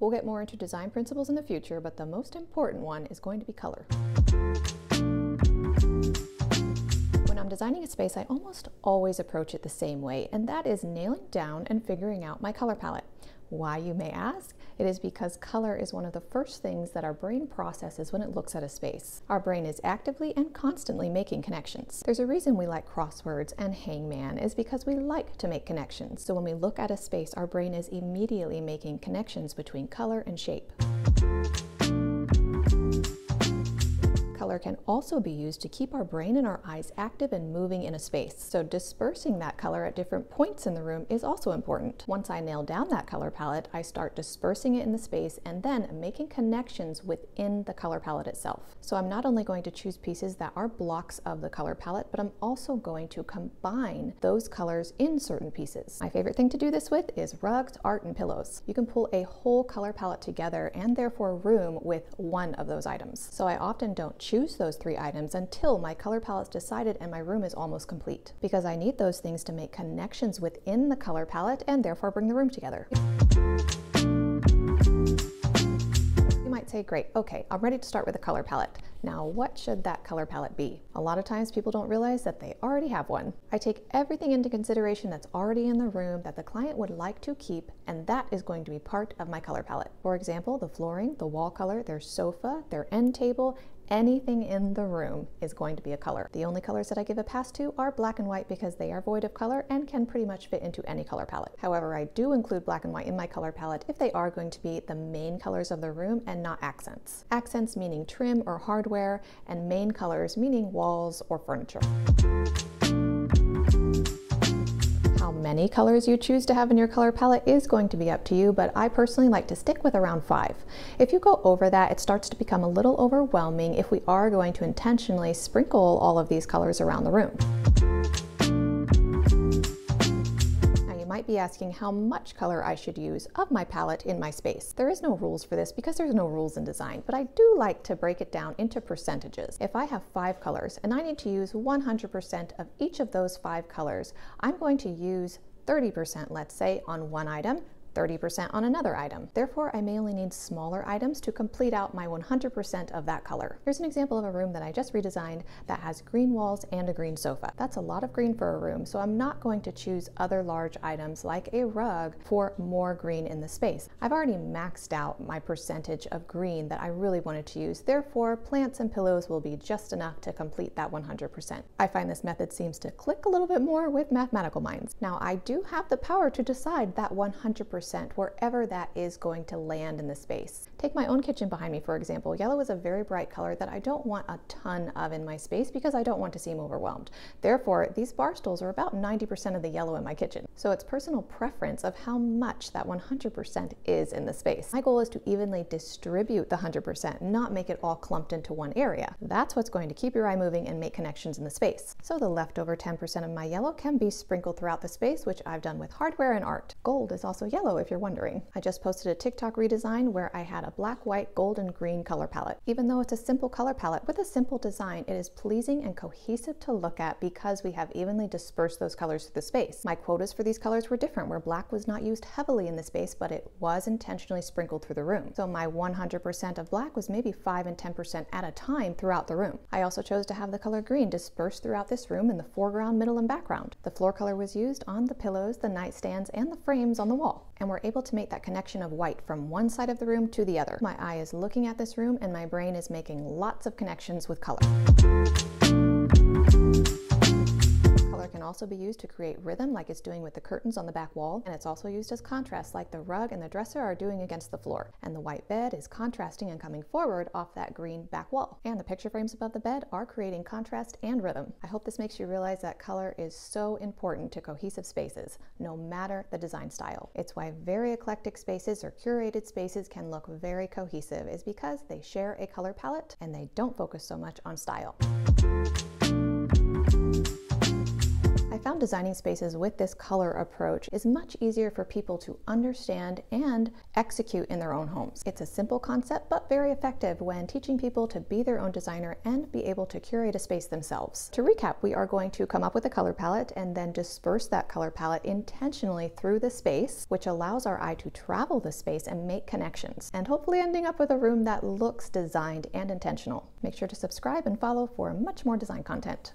We'll get more into design principles in the future, but the most important one is going to be color. Designing a space, I almost always approach it the same way, and that is nailing down and figuring out my color palette. Why, you may ask? It is because color is one of the first things that our brain processes when it looks at a space. Our brain is actively and constantly making connections. There's a reason we like crosswords and hangman is because we like to make connections. So when we look at a space, our brain is immediately making connections between color and shape. Color can also be used to keep our brain and our eyes active and moving in a space. So dispersing that color at different points in the room is also important. Once I nail down that color palette, I start dispersing it in the space and then making connections within the color palette itself. So I'm not only going to choose pieces that are blocks of the color palette, but I'm also going to combine those colors in certain pieces. My favorite thing to do this with is rugs, art, and pillows. You can pull a whole color palette together and therefore room with one of those items. So I often don't choose choose those three items until my color palette's decided and my room is almost complete. Because I need those things to make connections within the color palette and therefore bring the room together. You might say, great, okay, I'm ready to start with a color palette. Now, what should that color palette be? A lot of times people don't realize that they already have one. I take everything into consideration that's already in the room that the client would like to keep, and that is going to be part of my color palette. For example, the flooring, the wall color, their sofa, their end table, anything in the room is going to be a color. The only colors that I give a pass to are black and white because they are void of color and can pretty much fit into any color palette. However, I do include black and white in my color palette if they are going to be the main colors of the room and not accents. Accents meaning trim or hardware, and main colors meaning walls or furniture many colors you choose to have in your color palette is going to be up to you, but I personally like to stick with around five. If you go over that, it starts to become a little overwhelming if we are going to intentionally sprinkle all of these colors around the room. Might be asking how much color I should use of my palette in my space. There is no rules for this because there's no rules in design, but I do like to break it down into percentages. If I have five colors and I need to use 100% of each of those five colors, I'm going to use 30%, let's say, on one item, 30% on another item. Therefore, I may only need smaller items to complete out my 100% of that color. Here's an example of a room that I just redesigned that has green walls and a green sofa. That's a lot of green for a room, so I'm not going to choose other large items like a rug for more green in the space. I've already maxed out my percentage of green that I really wanted to use. Therefore, plants and pillows will be just enough to complete that 100%. I find this method seems to click a little bit more with mathematical minds. Now, I do have the power to decide that 100% percent wherever that is going to land in the space. Take my own kitchen behind me, for example. Yellow is a very bright color that I don't want a ton of in my space because I don't want to seem overwhelmed. Therefore, these bar stools are about 90% of the yellow in my kitchen. So it's personal preference of how much that 100% is in the space. My goal is to evenly distribute the 100%, not make it all clumped into one area. That's what's going to keep your eye moving and make connections in the space. So the leftover 10% of my yellow can be sprinkled throughout the space, which I've done with hardware and art. Gold is also yellow if you're wondering. I just posted a TikTok redesign where I had a black, white, gold, and green color palette. Even though it's a simple color palette with a simple design, it is pleasing and cohesive to look at because we have evenly dispersed those colors through the space. My quotas for these colors were different, where black was not used heavily in the space, but it was intentionally sprinkled through the room. So my 100% of black was maybe 5 and 10% at a time throughout the room. I also chose to have the color green dispersed throughout this room in the foreground, middle, and background. The floor color was used on the pillows, the nightstands, and the frames on the wall and we're able to make that connection of white from one side of the room to the other. My eye is looking at this room and my brain is making lots of connections with color can also be used to create rhythm like it's doing with the curtains on the back wall, and it's also used as contrast like the rug and the dresser are doing against the floor. And the white bed is contrasting and coming forward off that green back wall. And the picture frames above the bed are creating contrast and rhythm. I hope this makes you realize that color is so important to cohesive spaces, no matter the design style. It's why very eclectic spaces or curated spaces can look very cohesive is because they share a color palette and they don't focus so much on style found designing spaces with this color approach is much easier for people to understand and execute in their own homes. It's a simple concept, but very effective when teaching people to be their own designer and be able to curate a space themselves. To recap, we are going to come up with a color palette and then disperse that color palette intentionally through the space, which allows our eye to travel the space and make connections, and hopefully ending up with a room that looks designed and intentional. Make sure to subscribe and follow for much more design content.